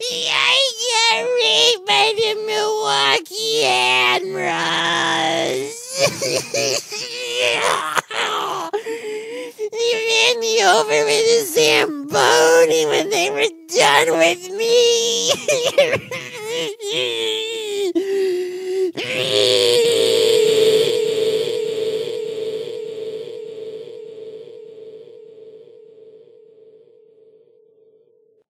I got raped by the Milwaukee Admirals. they ran me over with a Zamboni when they were done with me.